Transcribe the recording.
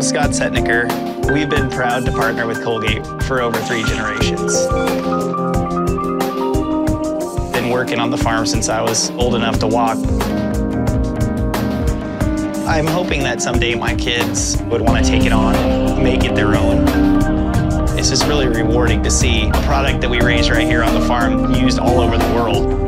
I'm Scott Setniker. We've been proud to partner with Colgate for over three generations. Been working on the farm since I was old enough to walk. I'm hoping that someday my kids would want to take it on and make it their own. It's just really rewarding to see a product that we raise right here on the farm used all over the world.